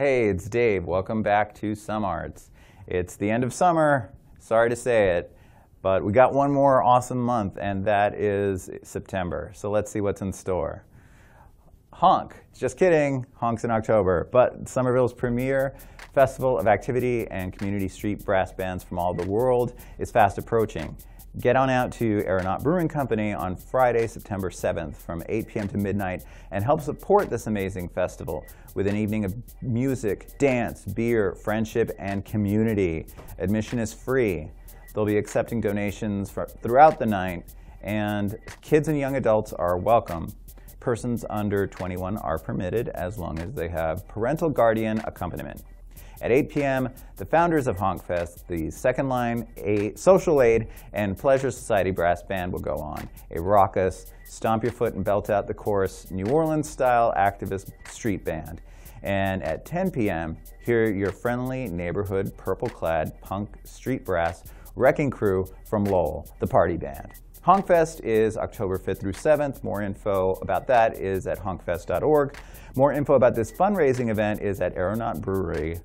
Hey, it's Dave. Welcome back to SomArts. It's the end of summer. Sorry to say it, but we got one more awesome month, and that is September. So let's see what's in store. Honk. Just kidding. Honk's in October. But Somerville's premier festival of activity and community street brass bands from all the world is fast approaching. Get on out to Aeronaut Brewing Company on Friday, September 7th from 8 p.m. to midnight and help support this amazing festival with an evening of music, dance, beer, friendship, and community. Admission is free. They'll be accepting donations for, throughout the night, and kids and young adults are welcome. Persons under 21 are permitted as long as they have parental guardian accompaniment. At 8 p.m., the founders of Honkfest, the Second Line a Social Aid and Pleasure Society Brass Band will go on. A raucous, stomp your foot and belt out the chorus, New Orleans style activist street band. And at 10 p.m., hear your friendly neighborhood purple clad punk street brass wrecking crew from Lowell, the party band. Honkfest is October 5th through 7th. More info about that is at honkfest.org. More info about this fundraising event is at Aeronaut Brewery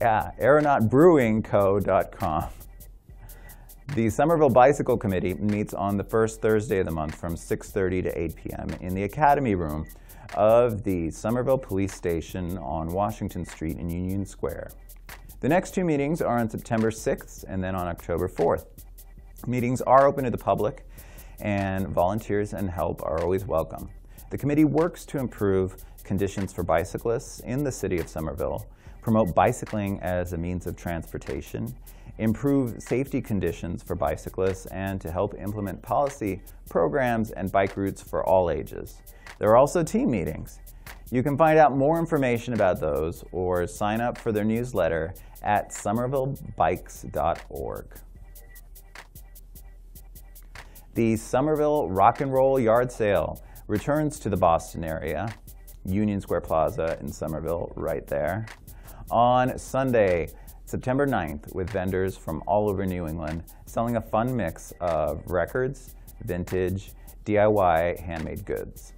yeah, aeronautbrewingco.com. The Somerville Bicycle Committee meets on the first Thursday of the month from 6.30 to 8 p.m. in the Academy Room of the Somerville Police Station on Washington Street in Union Square. The next two meetings are on September 6th and then on October 4th. Meetings are open to the public and volunteers and help are always welcome. The committee works to improve conditions for bicyclists in the city of Somerville promote bicycling as a means of transportation, improve safety conditions for bicyclists, and to help implement policy, programs, and bike routes for all ages. There are also team meetings. You can find out more information about those or sign up for their newsletter at somervillebikes.org. The Somerville Rock and Roll Yard Sale returns to the Boston area, Union Square Plaza in Somerville, right there on Sunday, September 9th, with vendors from all over New England selling a fun mix of records, vintage, DIY, handmade goods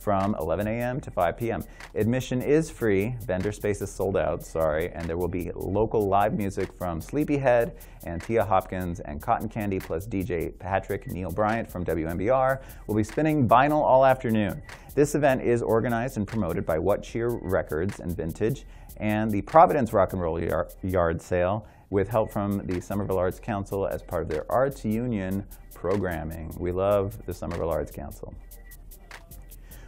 from 11 a.m. to 5 p.m. Admission is free, vendor space is sold out, sorry, and there will be local live music from Sleepyhead and Tia Hopkins and Cotton Candy plus DJ Patrick Neil Bryant from WMBR will be spinning vinyl all afternoon. This event is organized and promoted by What Cheer Records and Vintage and the Providence Rock and Roll Yard Sale with help from the Somerville Arts Council as part of their Arts Union programming. We love the Somerville Arts Council.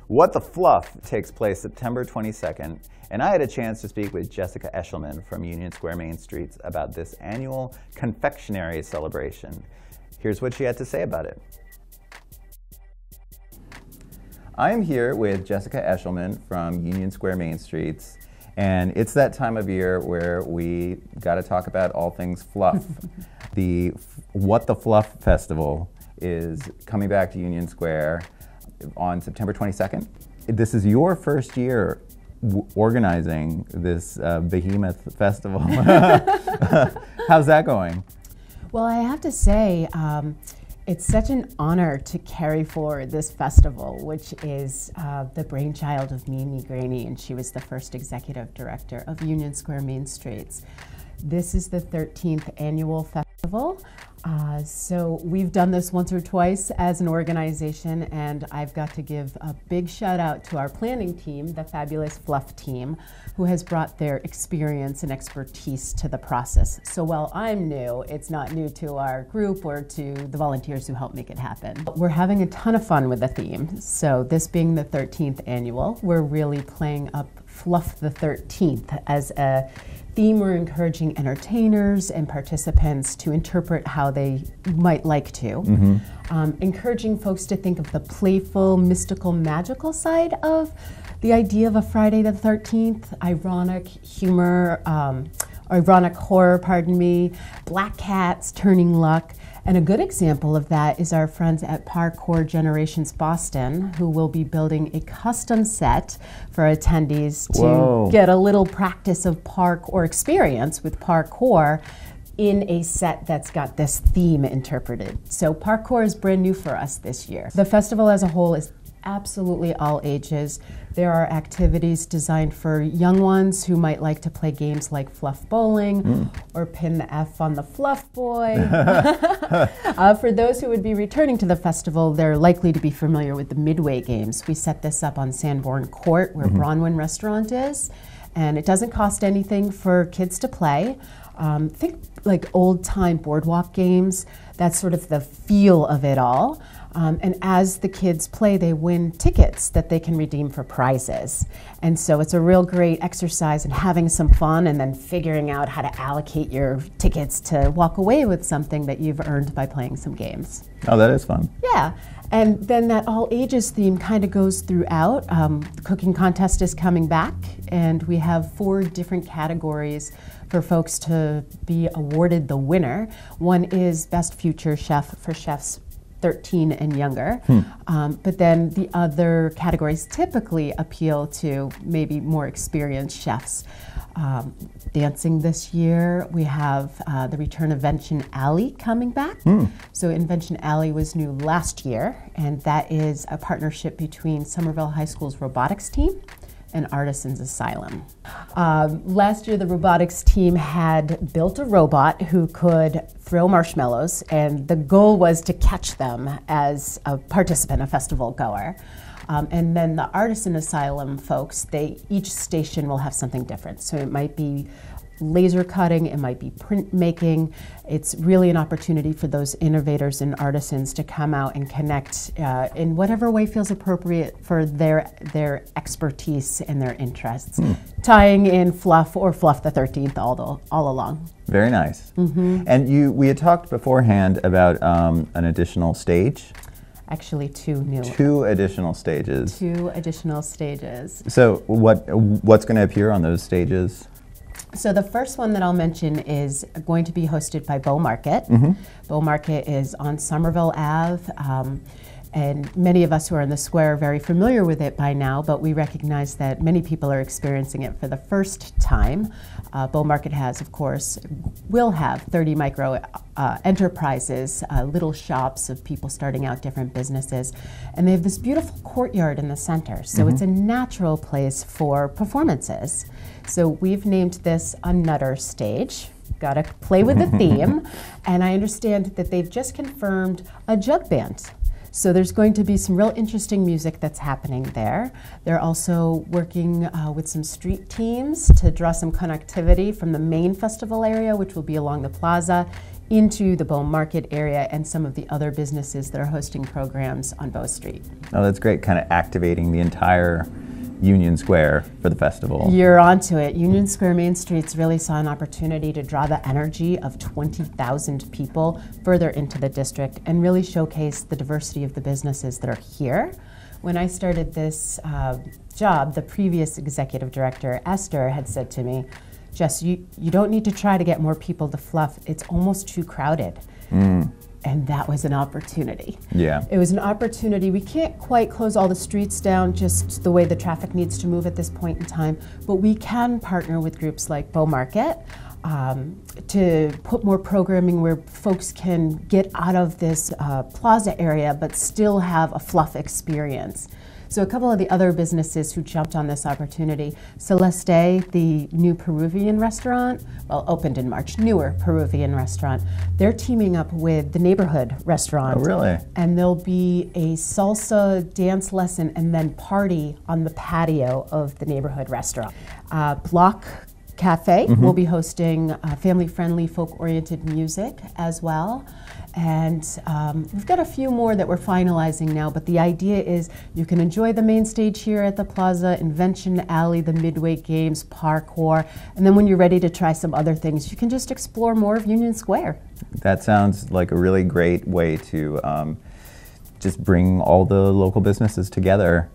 What the Fluff takes place September 22nd, and I had a chance to speak with Jessica Eshelman from Union Square Main Streets about this annual confectionery celebration. Here's what she had to say about it. I'm here with Jessica Eshelman from Union Square Main Streets, and it's that time of year where we got to talk about all things fluff. the What the Fluff Festival is coming back to Union Square on September 22nd. This is your first year organizing this uh, behemoth festival. How's that going? Well, I have to say, um, it's such an honor to carry forward this festival, which is uh, the brainchild of Mimi Graney, and she was the first executive director of Union Square Main Streets. This is the 13th annual festival. Uh, so we've done this once or twice as an organization, and I've got to give a big shout out to our planning team, the fabulous Fluff team, who has brought their experience and expertise to the process. So while I'm new, it's not new to our group or to the volunteers who help make it happen. We're having a ton of fun with the theme. So this being the 13th annual, we're really playing up Fluff the 13th as a theme, we're encouraging entertainers and participants to interpret how they might like to. Mm-hmm. Um, encouraging folks to think of the playful, mystical, magical side of the idea of a Friday the 13th, ironic humor, um, ironic horror, pardon me, black cats turning luck. And a good example of that is our friends at Parkour Generations Boston, who will be building a custom set for attendees to Whoa. get a little practice of park or experience with parkour in a set that's got this theme interpreted. So parkour is brand new for us this year. The festival as a whole is absolutely all ages. There are activities designed for young ones who might like to play games like fluff bowling mm. or pin the F on the fluff boy. uh, for those who would be returning to the festival, they're likely to be familiar with the Midway games. We set this up on Sanborn Court where mm-hmm. Bronwyn Restaurant is, and it doesn't cost anything for kids to play. Um, think like old time boardwalk games. That's sort of the feel of it all. Um, and as the kids play, they win tickets that they can redeem for prizes. And so it's a real great exercise in having some fun and then figuring out how to allocate your tickets to walk away with something that you've earned by playing some games. Oh, that is fun. Yeah. And then that all ages theme kind of goes throughout. Um, the cooking contest is coming back, and we have four different categories for folks to be awarded the winner. One is Best Future Chef for chefs 13 and younger. Hmm. Um, but then the other categories typically appeal to maybe more experienced chefs. Um, dancing this year, we have uh, the return of Invention Alley coming back. Hmm. So, Invention Alley was new last year, and that is a partnership between Somerville High School's robotics team and Artisans Asylum. Um, last year, the robotics team had built a robot who could throw marshmallows, and the goal was to catch them as a participant, a festival goer. Um, and then the Artisan Asylum folks, they each station will have something different. So it might be laser cutting, it might be printmaking. It's really an opportunity for those innovators and artisans to come out and connect uh, in whatever way feels appropriate for their their expertise and their interests, mm. tying in fluff or fluff the 13th all, the, all along. Very nice. Mm-hmm. And you, we had talked beforehand about um, an additional stage actually two new two additional stages two additional stages so what what's going to appear on those stages so the first one that I'll mention is going to be hosted by Bow Market. Mm-hmm. Bow Market is on Somerville Ave. Um, and many of us who are in the square are very familiar with it by now, but we recognize that many people are experiencing it for the first time. Uh, Bow Market has, of course, will have 30 micro uh, enterprises, uh, little shops of people starting out different businesses. And they have this beautiful courtyard in the center. So mm-hmm. it's a natural place for performances. So we've named this a Nutter stage. Got to play with the theme. And I understand that they've just confirmed a jug band. So there's going to be some real interesting music that's happening there. They're also working uh, with some street teams to draw some connectivity from the main festival area, which will be along the plaza, into the Bow Market area and some of the other businesses that are hosting programs on Bow Street. Oh, that's great, kind of activating the entire Union Square for the festival. You're onto it. Union Square Main Streets really saw an opportunity to draw the energy of 20,000 people further into the district and really showcase the diversity of the businesses that are here. When I started this uh, job, the previous executive director, Esther, had said to me, Jess, you, you don't need to try to get more people to fluff. It's almost too crowded. Mm and that was an opportunity. Yeah. It was an opportunity. We can't quite close all the streets down just the way the traffic needs to move at this point in time, but we can partner with groups like Bow Market um, to put more programming where folks can get out of this uh, plaza area but still have a fluff experience. So a couple of the other businesses who jumped on this opportunity, Celeste, the new Peruvian restaurant, well, opened in March, newer Peruvian restaurant, they're teaming up with the neighborhood restaurant. Oh, really? And there'll be a salsa dance lesson and then party on the patio of the neighborhood restaurant. Uh, Block Cafe mm-hmm. will be hosting uh, family friendly, folk oriented music as well. And um, we've got a few more that we're finalizing now, but the idea is you can enjoy the main stage here at the Plaza, Invention Alley, the Midway Games, parkour, and then when you're ready to try some other things, you can just explore more of Union Square. That sounds like a really great way to um, just bring all the local businesses together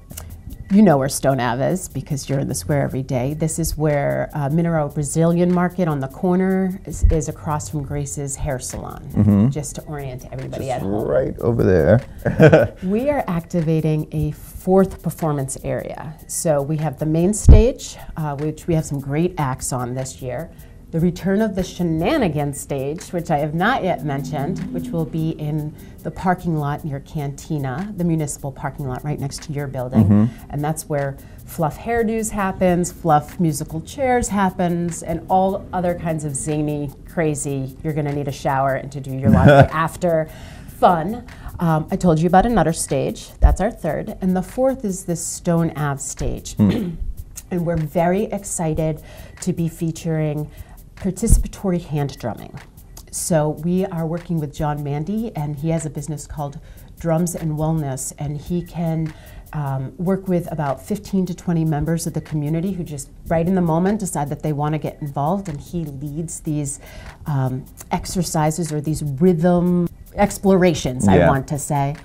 you know where Stone Ave is because you're in the square every day. This is where uh, Minero Brazilian Market on the corner is, is across from Grace's hair salon, mm-hmm. just to orient everybody just at home. Right over there. we are activating a fourth performance area. So we have the main stage, uh, which we have some great acts on this year. The return of the Shenanigans stage, which I have not yet mentioned, which will be in the parking lot near Cantina, the municipal parking lot right next to your building. Mm-hmm. And that's where Fluff Hairdos happens, Fluff musical chairs happens, and all other kinds of zany, crazy, you're gonna need a shower and to do your laundry after fun. Um, I told you about another stage, that's our third. And the fourth is the Stone Ave stage. Mm. and we're very excited to be featuring participatory hand drumming. So we are working with John Mandy, and he has a business called Drums and Wellness, and he can um, work with about 15 to 20 members of the community who just right in the moment decide that they want to get involved, and he leads these um, exercises or these rhythm explorations, yeah. I want to say.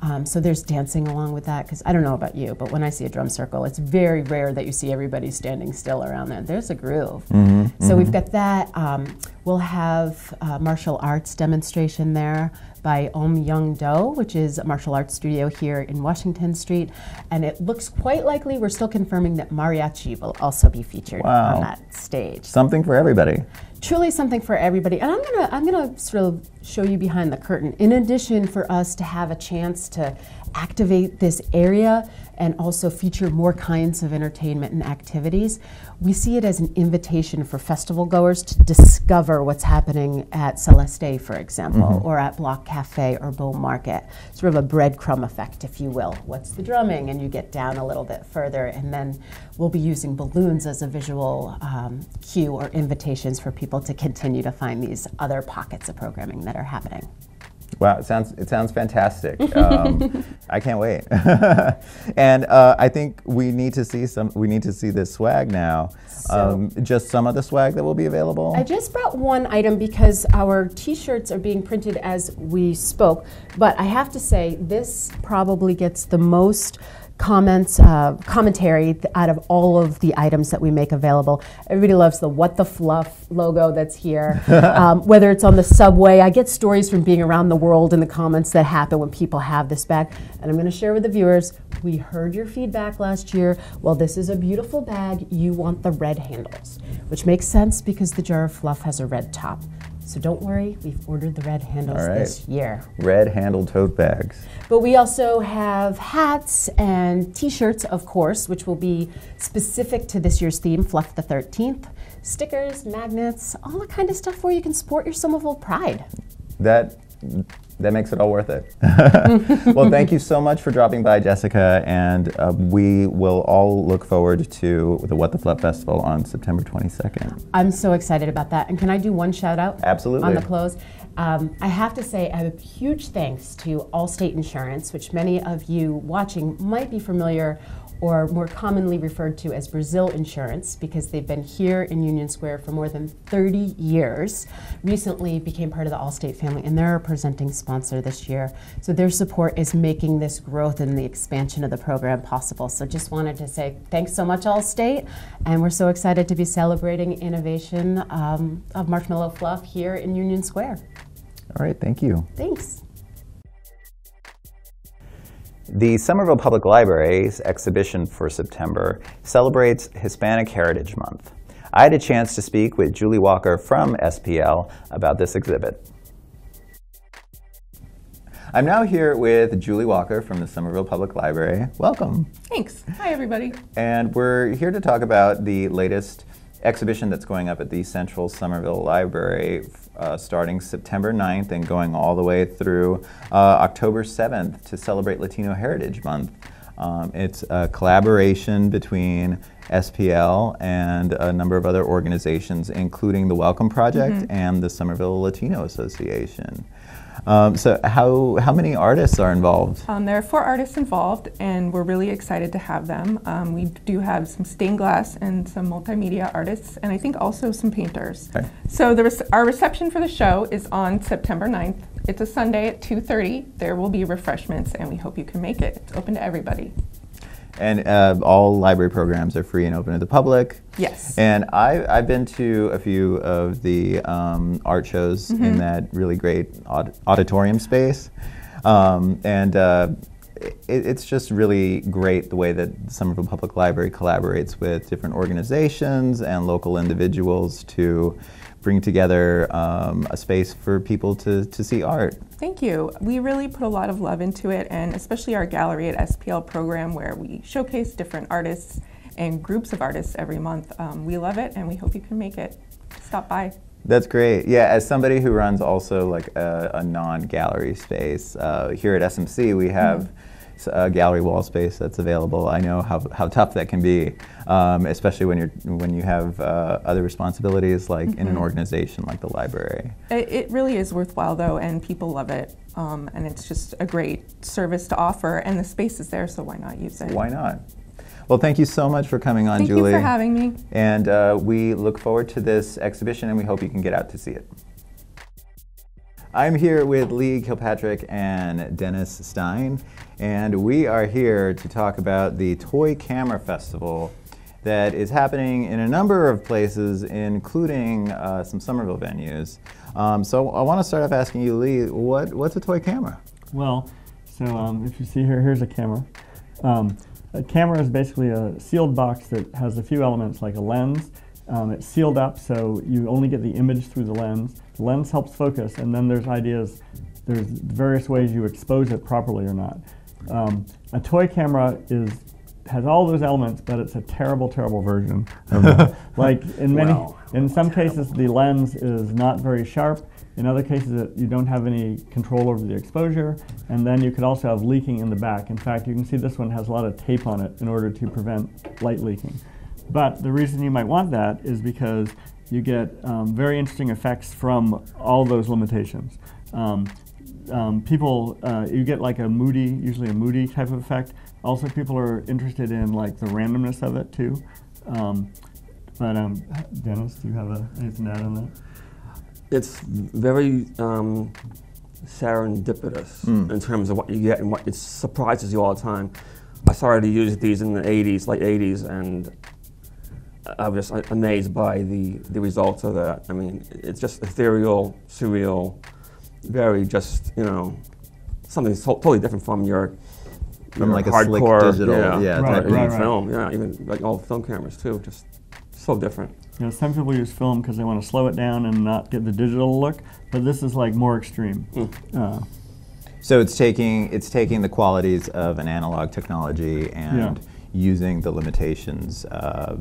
Um, so there's dancing along with that because I don't know about you, but when I see a drum circle, it's very rare that you see everybody standing still around there. There's a groove. Mm-hmm, so mm-hmm. we've got that. Um, we'll have a martial arts demonstration there by Om Young Do, which is a martial arts studio here in Washington Street. And it looks quite likely, we're still confirming that mariachi will also be featured wow. on that stage. Something for everybody truly something for everybody. And I'm gonna I'm gonna sort of show you behind the curtain. In addition, for us to have a chance to activate this area and also feature more kinds of entertainment and activities, we see it as an invitation for festival goers to discover what's happening at Celeste, for example, mm-hmm. or at Block Cafe or Bow Market. Sort of a breadcrumb effect, if you will. What's the drumming? And you get down a little bit further, and then we'll be using balloons as a visual um, cue or invitations for people to continue to find these other pockets of programming that are happening. Wow, it sounds it sounds fantastic. Um, I can't wait. and uh, I think we need to see some. We need to see this swag now. So um, just some of the swag that will be available. I just brought one item because our T-shirts are being printed as we spoke. But I have to say, this probably gets the most comments, uh, commentary out of all of the items that we make available. Everybody loves the What the Fluff logo that's here. um, whether it's on the subway, I get stories from being around the world in the comments that happen when people have this bag. And I'm going to share with the viewers we heard your feedback last year. Well, this is a beautiful bag. You want the red handles, which makes sense because the jar of fluff has a red top. So don't worry, we've ordered the red handles right. this year. Red handled tote bags. But we also have hats and t shirts, of course, which will be specific to this year's theme, Fluff the 13th. Stickers, magnets, all the kind of stuff where you can sport your Somerville pride. That that makes it all worth it. well, thank you so much for dropping by, Jessica, and uh, we will all look forward to the What the Fluff Festival on September 22nd. I'm so excited about that. And can I do one shout out? Absolutely. On the close. Um, I have to say a huge thanks to Allstate Insurance, which many of you watching might be familiar or more commonly referred to as Brazil Insurance, because they've been here in Union Square for more than 30 years. Recently became part of the Allstate family, and they're a presenting sponsor this year. So their support is making this growth and the expansion of the program possible. So just wanted to say thanks so much, Allstate, and we're so excited to be celebrating innovation um, of Marshmallow Fluff here in Union Square. All right, thank you. Thanks. The Somerville Public Library's exhibition for September celebrates Hispanic Heritage Month. I had a chance to speak with Julie Walker from SPL about this exhibit. I'm now here with Julie Walker from the Somerville Public Library. Welcome. Thanks. Hi, everybody. And we're here to talk about the latest exhibition that's going up at the Central Somerville Library uh, starting September 9th and going all the way through uh, October 7th to celebrate Latino Heritage Month. Um, it's a collaboration between SPL and a number of other organizations, including the Welcome Project mm-hmm. and the Somerville Latino Association. Um, so how, how many artists are involved? Um, there are four artists involved, and we're really excited to have them. Um, we do have some stained glass and some multimedia artists, and I think also some painters. Okay. So res- our reception for the show is on September 9th. It's a Sunday at 2.30. There will be refreshments, and we hope you can make it. It's open to everybody. And uh, all library programs are free and open to the public. Yes. And I, I've been to a few of the um, art shows mm-hmm. in that really great aud- auditorium space. Um, and uh, it, it's just really great the way that the Somerville Public Library collaborates with different organizations and local individuals to bring together um, a space for people to, to see art. Thank you. We really put a lot of love into it, and especially our Gallery at SPL program, where we showcase different artists and groups of artists every month. Um, we love it, and we hope you can make it. Stop by. That's great. Yeah, as somebody who runs also like a, a non-gallery space uh, here at SMC, we have. Mm-hmm a gallery wall space that's available. I know how, how tough that can be, um, especially when you're when you have uh, other responsibilities like mm-hmm. in an mm-hmm. organization like the library. It, it, really is worthwhile though, and people love it, um, and it's just a great service to offer, and the space is there, so why not use it? Why not? Well, thank you so much for coming on, thank Julie. Thank you for having me. And uh, we look forward to this exhibition, and we hope you can get out to see it. I'm here with Lee Kilpatrick and Dennis Stein, and we are here to talk about the Toy Camera Festival that is happening in a number of places, including uh, some Somerville venues. Um, so I want to start off asking you, Lee, what, what's a toy camera? Well, so um, if you see here, here's a camera. Um, a camera is basically a sealed box that has a few elements like a lens. Um, it's sealed up so you only get the image through the lens lens helps focus, and then there's ideas, there's various ways you expose it properly or not. Um, a toy camera is has all those elements, but it's a terrible, terrible version. like in many, wow. in some terrible. cases, the lens is not very sharp. In other cases, you don't have any control over the exposure, and then you could also have leaking in the back. In fact, you can see this one has a lot of tape on it in order to prevent light leaking. But the reason you might want that is because you get um, very interesting effects from all those limitations. Um, um, people, uh, you get like a moody, usually a moody type of effect. Also, people are interested in like the randomness of it too. Um, but um, Dennis, do you have a, anything to add on that? It's very um, serendipitous mm. in terms of what you get and what it surprises you all the time. I started to use these in the 80s, late 80s, and I was just amazed by the, the results of that. I mean, it's just ethereal, surreal, very just, you know, something so, totally different from your, from like hardcore, a digital, yeah, yeah right, right, right. film, yeah, even like all film cameras too, just so different. You know, some people use film because they want to slow it down and not get the digital look, but this is like more extreme. Mm. Uh, so it's taking it's taking the qualities of an analog technology and yeah using the limitations uh,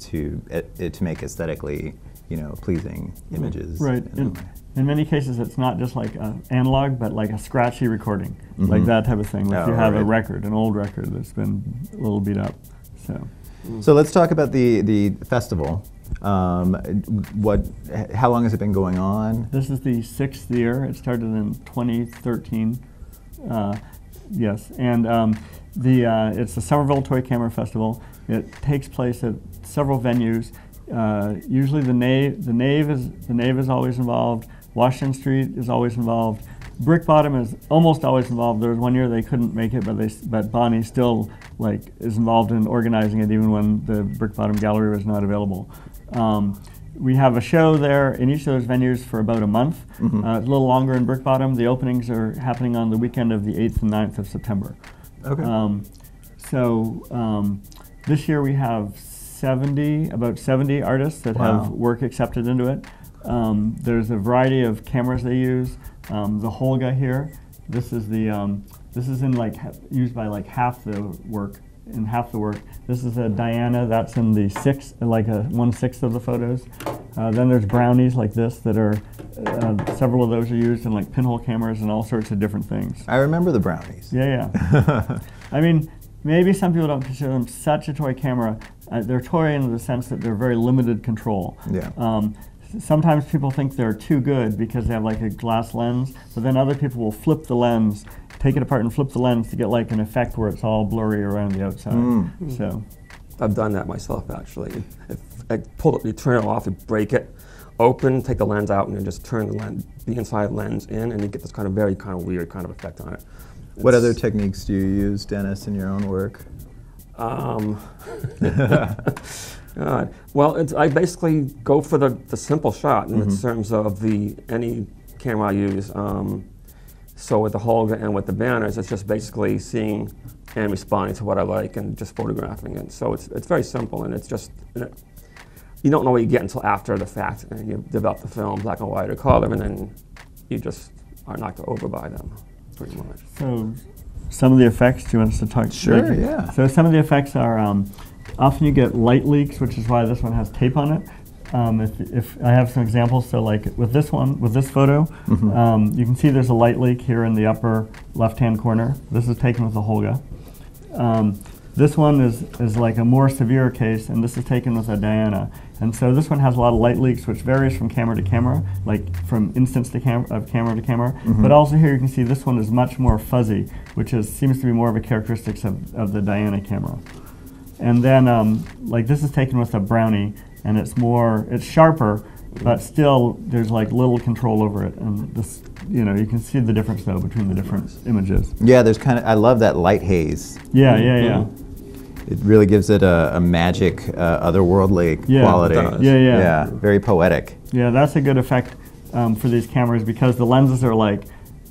to uh, to make aesthetically you know pleasing mm-hmm. images. Right. In, in, many cases, it's not just like analog, but like a scratchy recording, mm-hmm. like that type of thing. Like oh, you have right. a record, an old record that's been a little beat up. So. So let's talk about the the festival. Um, what? How long has it been going on? This is the sixth year. It started in 2013. Uh, yes, and um, the, uh, it's the Somerville Toy Camera Festival. It takes place at several venues. Uh, usually the nave, the nave is the nave is always involved. Washington Street is always involved. Brick Bottom is almost always involved. There was one year they couldn't make it, but they but Bonnie still like is involved in organizing it, even when the Brick Bottom Gallery was not available. Um, we have a show there in each of those venues for about a month. Mm-hmm. Uh, a little longer in Brick Bottom. The openings are happening on the weekend of the 8th and 9th of September. Okay. Um, so um, this year we have 70, about 70 artists that wow. have work accepted into it. Um, there's a variety of cameras they use. Um, the Holga here, this is the um, this is in like used by like half the work in half the work. This is a Diana that's in the six like a one sixth of the photos. Uh, then there's brownies like this that are uh, several of those are used in like pinhole cameras and all sorts of different things. I remember the brownies. Yeah, yeah. I mean, maybe some people don't consider them such a toy camera. Uh, they're toy in the sense that they're very limited control. Yeah. Um, sometimes people think they're too good because they have like a glass lens, but then other people will flip the lens, take it apart and flip the lens to get like an effect where it's all blurry around the outside. Mm. So. I've done that myself actually. If I pull it, you turn it off, you break it, open, take the lens out, and then just turn the lens, the inside lens in, and you get this kind of very kind of weird kind of effect on it. It's what other techniques do you use, Dennis, in your own work? Um, God. Well, I basically go for the, the simple shot in mm-hmm. terms of the any camera I use. Um, So with the Holga and with the banners, it's just basically seeing and responding to what I like and just photographing it. So it's, it's very simple and it's just, you don't know what you get until after the fact and you develop the film, black and white or color, and then you just are knocked over by them, pretty much. So some of the effects, do you want us to talk? Sure, like- yeah. So some of the effects are, um, often you get light leaks, which is why this one has tape on it. Um, if, if I have some examples, so like with this one, with this photo, Mm-hmm. um, you can see there's a light leak here in the upper left-hand corner. This is taken with a Holga. Um, this one is, is like a more severe case, and this is taken with a Diana. And so this one has a lot of light leaks, which varies from camera to camera, like from instance to cam- of camera to camera. Mm-hmm. But also here you can see this one is much more fuzzy, which is, seems to be more of a characteristics of, of the Diana camera. And then, um, like this is taken with a Brownie, and it's more, it's sharper, but still there's like little control over it. And this, you know, you can see the difference though between the different images. Yeah, there's kind of, I love that light haze. Yeah, mm-hmm. yeah, yeah. Mm-hmm. It really gives it a, a magic, uh, otherworldly Yeah, it quality. Yeah, yeah. Yeah, very poetic. Yeah, that's a good effect um, for these cameras because the lenses are like,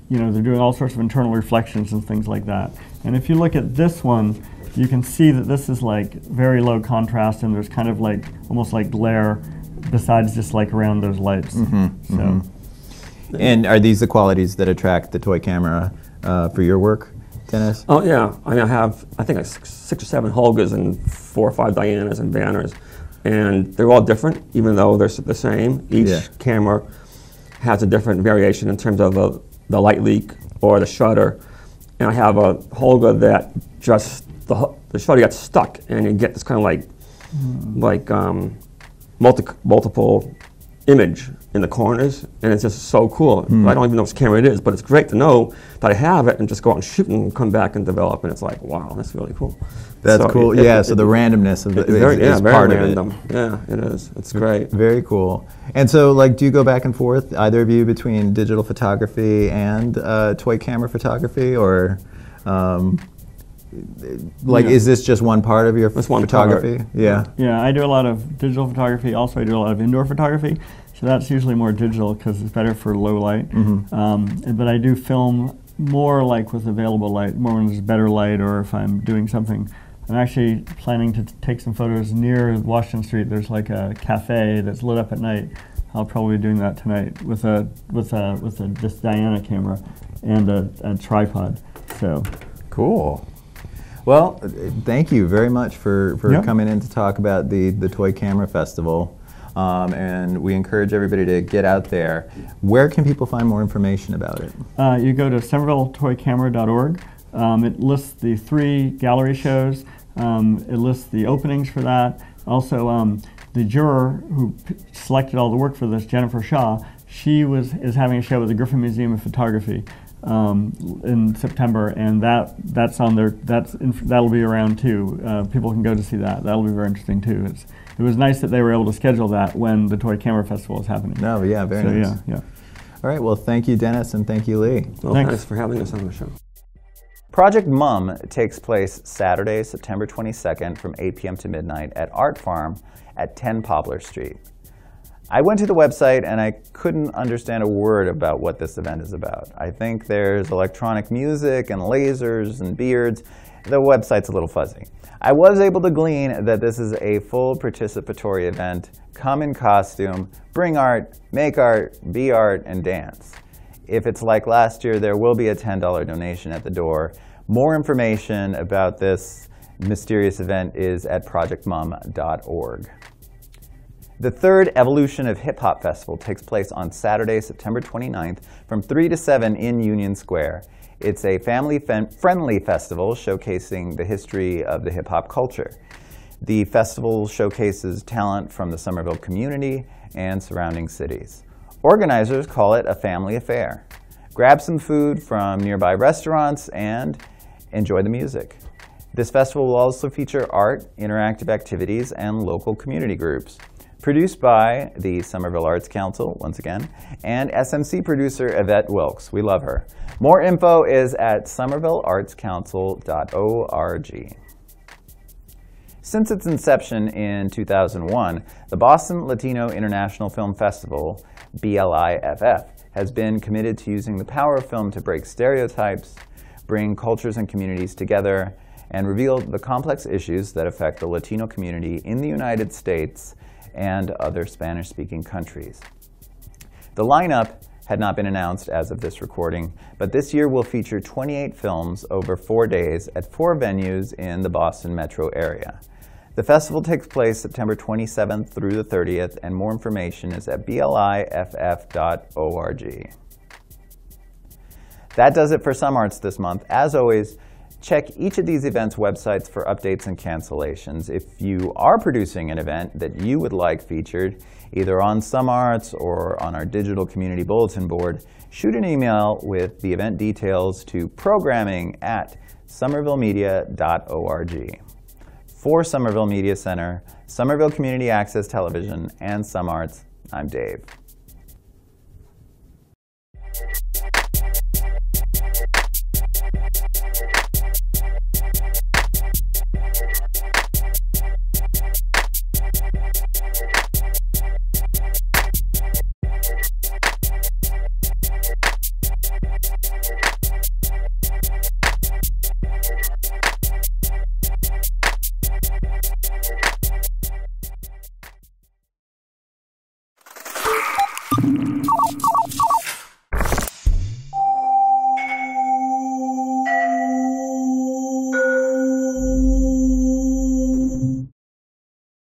you know, they're doing all sorts of internal reflections and things like that. And if you look at this one, you can see that this is like very low contrast and there's kind of like almost like glare besides just like around those lights. so, And are these the qualities that attract the toy camera uh, for your work, Dennis? Oh yeah, I mean I have I think like six, six or seven Holgas and four or five Dianas and banners, and they're all different even though they're the same. Each Yeah. camera has a different variation in terms of uh, the light leak or the shutter, and I have a Holga that just the the shutter got stuck and you get this kind of like like um, multi- multiple image in the corners, and it's just so cool. Hmm. I don't even know which camera it is, but it's great to know that I have it and just go out and shoot and come back and develop, and it's like, wow, that's really cool. That's So cool. it- it- yeah, it- so the randomness of the it's very, is, yeah, is very part random. of it. Yeah, it is. It's great. Very cool. And so, like, do you go back and forth, either of you, between digital photography and uh, toy camera photography, or um, like, Yeah. is this just one part of your That's one part. photography? Yeah. yeah, I do a lot of digital photography. Also, I do a lot of indoor photography. So that's usually more digital because it's better for low light. Um, but I do film more like with available light, more when there's better light or if I'm doing something. I'm actually planning to t- take some photos near Washington Street. There's like a cafe that's lit up at night. I'll probably be doing that tonight with a with a with a this Diana camera and a, a tripod. So Cool. Well, thank you very much for, for Yeah. coming in to talk about the, the Toy Camera Festival. Um, and we encourage everybody to get out there. Where can people find more information about it? Uh, you go to somervilletoycamera.org. Um, it lists the three gallery shows. Um, it lists the openings for that. Also, um, the juror who selected all the work for this, Jennifer Shaw, she was is having a show at the Griffin Museum of Photography um, in September, and that that's on their that's inf- that'll be around too. Uh, people can go to see that. That'll be very interesting too. It's, it was nice that they were able to schedule that when the Toy Camera Festival is happening. No, yeah, very so nice. yeah, yeah. All right, well, thank you, Dennis, and thank you, Lee. Well, Thanks. thanks for having us on the show. Project Mum takes place Saturday, September 22nd from 8 p.m. to midnight at Art Farm at 10 Poplar Street. I went to the website and I couldn't understand a word about what this event is about. I think there's electronic music and lasers and beards. The website's a little fuzzy. I was able to glean that this is a full participatory event. Come in costume, bring art, make art, be art, and dance. If it's like last year, there will be a $10 donation at the door. More information about this mysterious event is at projectmum.org. The third Evolution of Hip Hop Festival takes place on Saturday, September 29th from 3 to 7 in Union Square. It's a family-friendly festival showcasing the history of the hip hop culture. The festival showcases talent from the Somerville community and surrounding cities. Organizers call it a family affair. Grab some food from nearby restaurants and enjoy the music. This festival will also feature art, interactive activities, and local community groups. Produced by the Somerville Arts Council, once again, and SMC producer Yvette Wilkes. We love her. More info is at somervilleartscouncil.org. Since its inception in 2001, the Boston Latino International Film Festival, BLIFF, has been committed to using the power of film to break stereotypes, bring cultures and communities together, and reveal the complex issues that affect the Latino community in the United States and other Spanish speaking countries. The lineup had not been announced as of this recording, but this year will feature 28 films over four days at four venues in the Boston metro area. The festival takes place September 27th through the 30th, and more information is at bliff.org. That does it for SomArts this month. As always, check each of these events' websites for updates and cancellations. If you are producing an event that you would like featured, either on SomArts or on our digital community bulletin board, shoot an email with the event details to programming at somervillemedia.org. For Somerville Media Center, Somerville Community Access Television, and SomArts, I'm Dave.